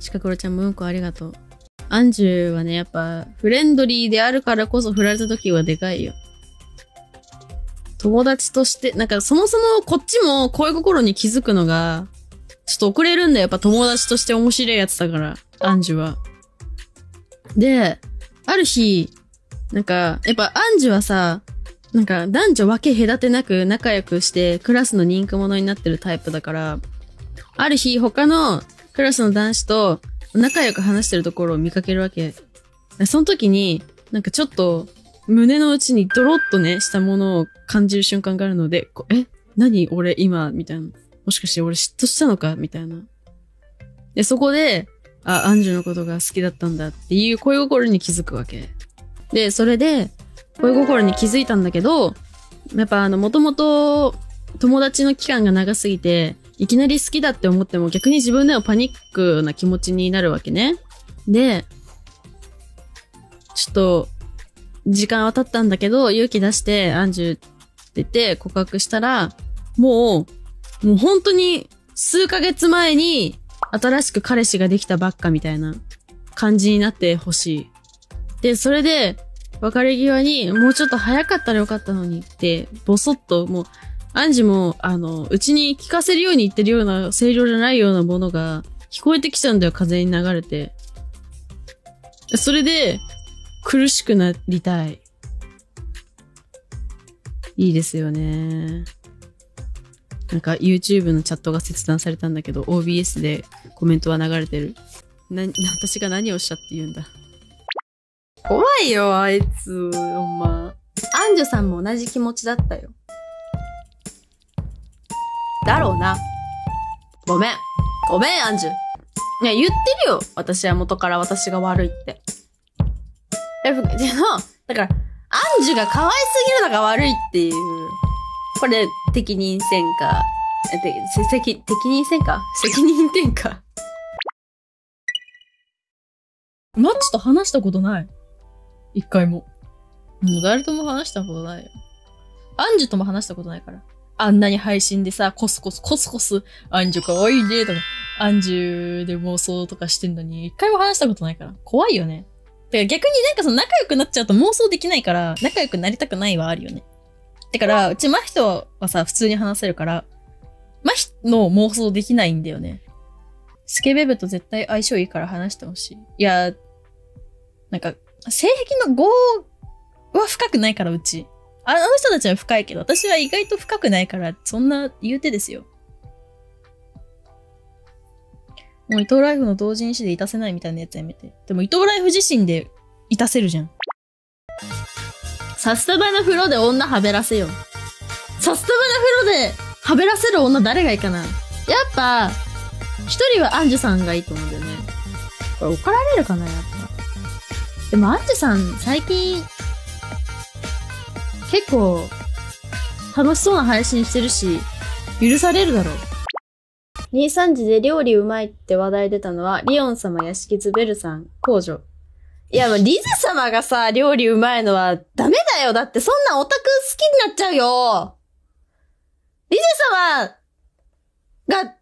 シカクロちゃんもうんこありがとう。アンジュはね、やっぱ、フレンドリーであるからこそ振られた時はでかいよ。友達として、なんかそもそもこっちも恋心に気づくのが、ちょっと遅れるんだよ。やっぱ友達として面白いやつだから、アンジュは。で、ある日、なんか、やっぱアンジュはさ、なんか男女分け隔てなく仲良くしてクラスの人気者になってるタイプだから、ある日他のクラスの男子と仲良く話してるところを見かけるわけ。その時に、なんかちょっと胸の内にドロッとね、したものを感じる瞬間があるので、え？何俺今みたいな。もしかして俺嫉妬したのかみたいな。で、そこで、あ、アンジュのことが好きだったんだっていう恋心に気づくわけ。で、それで、恋心に気づいたんだけど、やっぱあの、もともと友達の期間が長すぎて、いきなり好きだって思っても逆に自分でもパニックな気持ちになるわけね。で、ちょっと、時間は経ったんだけど、勇気出して、アンジュって言って告白したら、もう、もう本当に数ヶ月前に新しく彼氏ができたばっかみたいな感じになってほしい。で、それで、別れ際に、もうちょっと早かったらよかったのにって、ぼそっと、もう、アンジも、あの、うちに聞かせるように言ってるような、声量じゃないようなものが、聞こえてきちゃうんだよ、風に流れて。それで、苦しくなりたい。いいですよね。なんか YouTube のチャットが切断されたんだけど、OBS でコメントは流れてる。な、私が何をしたって言うんだ。怖いよ、あいつ、ほんま。アンジュさんも同じ気持ちだったよ。だろうな。ごめん。ごめん、アンジュ。いや、言ってるよ。私は元から私が悪いって。で も、だから、アンジュが可愛すぎるのが悪いっていう。これ、適任戦か。え、て、責、適任戦か責任転嫁。マッチと話したことない。一回も。もう誰とも話したことないよ。アンジュとも話したことないから。あんなに配信でさ、コスコス、コスコス、アンジュ可愛いね、とか、アンジュで妄想とかしてんのに、一回も話したことないから。怖いよね。だから逆になんかその仲良くなっちゃうと妄想できないから、仲良くなりたくないはあるよね。だから、うち真人はさ、普通に話せるから、真人の妄想できないんだよね。スケベブと絶対相性いいから話してほしい。いや、なんか、性癖の語は深くないから、うち。あの人たちは深いけど、私は意外と深くないから、そんな言うてですよ。もう伊藤ライフの同人誌でいたせないみたいなやつやめて。でも伊藤ライフ自身でいたせるじゃん。サスタバの風呂で女はべらせよ。サスタバの風呂ではべらせる女誰がいいかなやっぱ、一人はアンジュさんがいいと思うんだよね。これ怒られるかなやっぱ。でも、アンジュさん、最近、結構、楽しそうな配信してるし、許されるだろう。23時で料理うまいって話題出たのは、リオン様、屋敷ズベルさん、工場。いや、リズ様がさ、料理うまいのはダメだよ。だってそんなオタク好きになっちゃうよ。リズ様が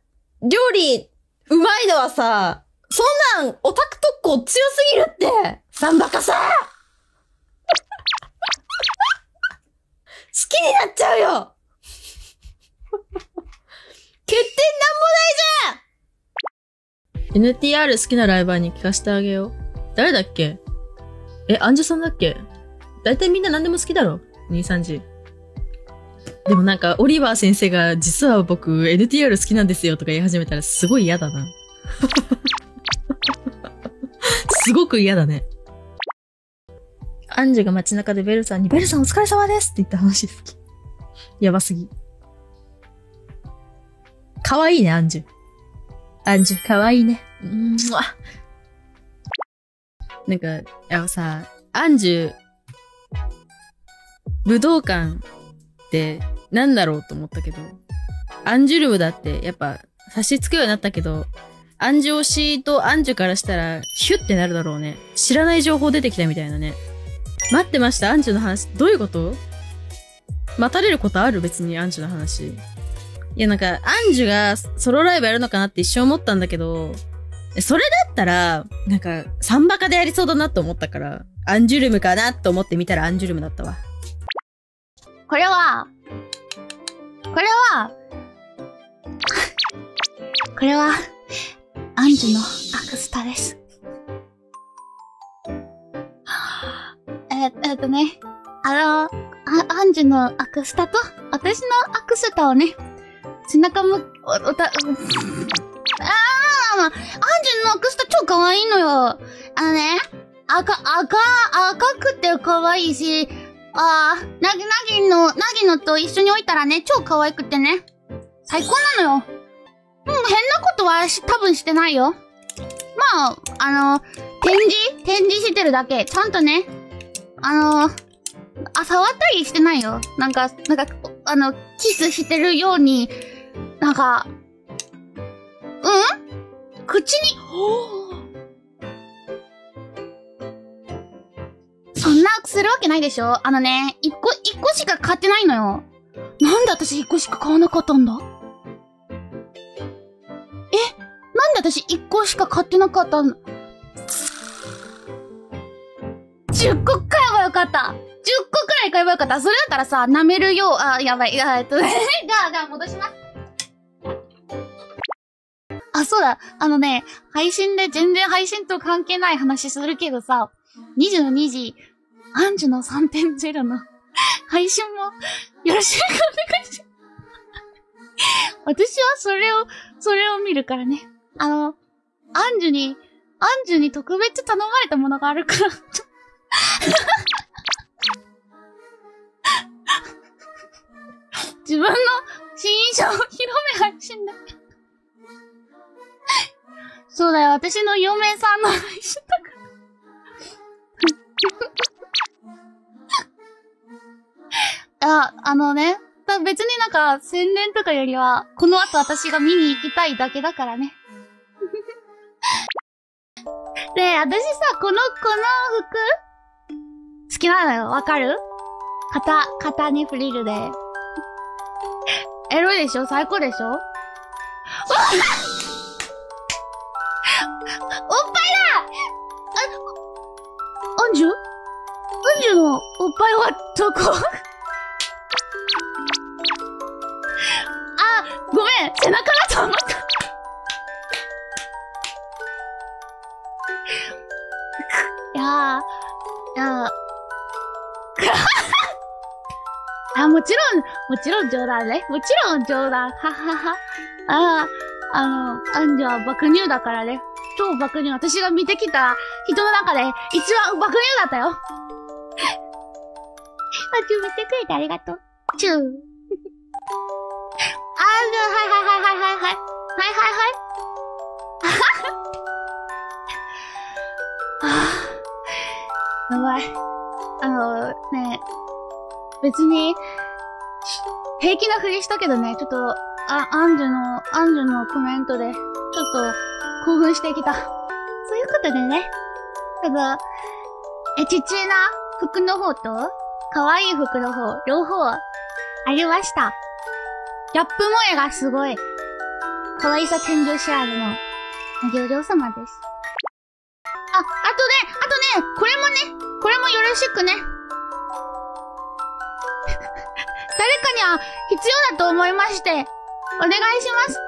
料理うまいのはさ、そんなん、オタク特攻強すぎるってサンバカさきになっちゃうよ 欠点なんもないじゃん !NTR 好きなライバーに聞かせてあげよう。誰だっけ？え、アンジュさんだっけ？だいたいみんな何でも好きだろ ?23 時。でもなんか、オリバー先生が、実は僕、NTR 好きなんですよとか言い始めたらすごい嫌だな。すごく嫌だね。アンジュが街中でベルさんに、ベルさんお疲れ様ですって言った話好き。やばすぎ。かわいいね、アンジュ。アンジュ、かわいいね。うんわ。なんか、やさ、アンジュ、武道館ってなんだろうと思ったけど、アンジュルムだってやっぱ差し付くようになったけど、アンジュ推しとアンジュからしたら、ヒュってなるだろうね。知らない情報出てきたみたいなね。待ってました、アンジュの話。どういうこと？待たれることある？別にアンジュの話。いやなんか、アンジュがソロライブやるのかなって一瞬思ったんだけど、それだったら、なんか、サンバカでやりそうだなと思ったから、アンジュルムかなと思って見たらアンジュルムだったわ。これは、これは、これは、アンジュのアクスタです。え、えっとね、あの、あアンジュのアクスタと、私のアクスタをね、背中む、お、おた、あー、アンジュのアクスタ超可愛いのよ。あのね、赤、赤、赤くて可愛いし、あー、なぎ、なぎの、なぎのと一緒に置いたらね、超可愛くてね。最高なのよ。うん、変なことはし、多分してないよ。まあ、あの、展示展示してるだけ。ちゃんとね、あの、あ、触ったりしてないよ。なんか、なんか、あの、キスしてるように、なんか、うん？口に、そんなするわけないでしょ？あのね、一個、一個しか買ってないのよ。なんで私一個しか買わなかったんだ？え？なんで私一個しか買ってなかったの ?10 個買えばよかった !10 個くらい買えばよかったそれだったらさ、舐めるよう、あ、やばい、あえっと、じゃあ、じゃあ戻します。あ、そうだ。あのね、配信で全然配信と関係ない話するけどさ、22時、アンジュの3.0の配信もよろしくお願いします。私はそれを、それを見るからね。あの、アンジュに、アンジュに特別頼まれたものがあるから。自分の新衣装を広め配信だ。そうだよ、私の嫁さんの配信だか。あ、あのね、別になんか宣伝とかよりは、この後私が見に行きたいだけだからね。で、私さ、この、この服？好きなのよ、わかる？肩、肩にフリルで。エロいでしょ？最高でしょ？うわおっぱいだ！あ、アンジュアンジュのおっぱいはどこ？あ、ごめん背中だと思った。いやー、いやー。あ、もちろん、もちろん冗談ね。もちろん冗談。ははは。ああ、あの、アンジュは爆乳だからね。超爆乳。私が見てきた人の中で一番爆乳だったよ。アンジュ見てくれてありがとう。チュー。アンジュ、はいはいはいはいはいはい。はいはいはい。はぁ。やばい。あの、ね別に、し平気なふりしたけどね、ちょっと、あ、アンジュの、アンジュのコメントで、ちょっと、興奮してきた。そういうことでね。ただ、え、ちちな服の方と、可愛い服の方、両方、ありました。ギャップ萌えがすごい。可愛さ天井知らずの、お嬢様です。あ、あとね、あとね、これもね、これもよろしくね。誰かには必要だと思いまして、お願いします。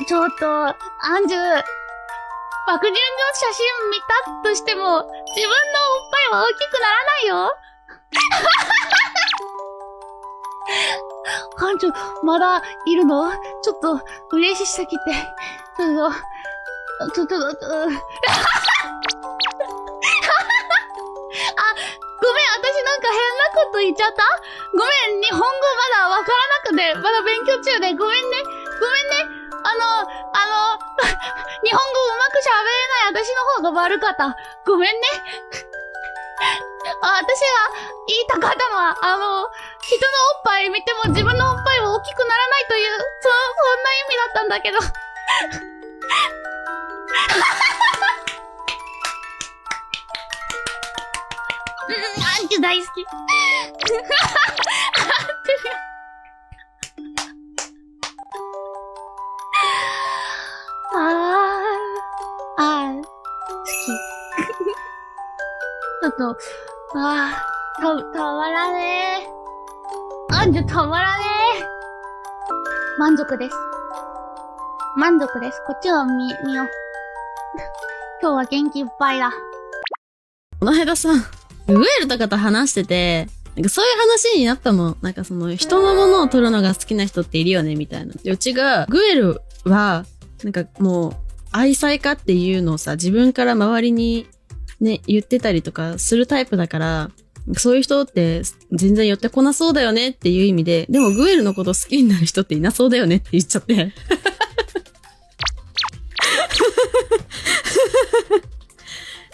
ちょっと、アンジュ、爆乳の写真見たとしても、自分のおっぱいは大きくならないよ。アンジュ、まだいるの？ちょっと、嬉しすぎて。ちょっと、ちょっと、あ、ごめん、私なんか変なこと言っちゃった？ごめん、日本語まだわからなくて、まだ勉強中で、ごめんね。ごめんね。あの、あの、日本語うまく喋れない私の方が悪かった。ごめんね。あ私が言いたかったのは、あの、人のおっぱい見ても自分のおっぱいは大きくならないという、そ、そんな意味だったんだけど。アンジュ大好き。あー、あー、好き。ちょっと、あー、た、たまらねえ。アンジュたまらねえ。満足です。満足です。こっちを見、見よう。今日は元気いっぱいだ。この間さ、グエルとかと話してて、なんかそういう話になったの。なんかその人のものを取るのが好きな人っているよね、みたいな。で、うちが、グエルは、なんかもう、愛妻家っていうのをさ、自分から周りにね、言ってたりとかするタイプだから、そういう人って全然寄ってこなそうだよねっていう意味で、でもグエルのこと好きになる人っていなそうだよねって言っちゃって。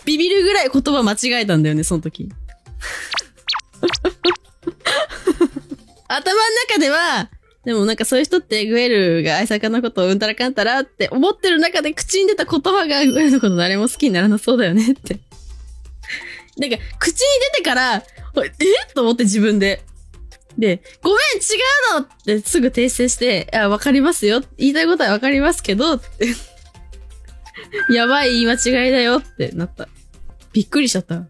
ビビるぐらい言葉間違えたんだよね、その時。頭の中では、でもなんかそういう人ってグエルが愛妻家のことをうんたらかんたらって思ってる中で口に出た言葉がグエルのこと誰も好きにならなそうだよねって。なんか口に出てから、え？と思って自分で。で、ごめん違うのってすぐ訂正して、あ、わかりますよ。言いたいことはわかりますけど、って。やばい言い間違いだよってなった。びっくりしちゃった。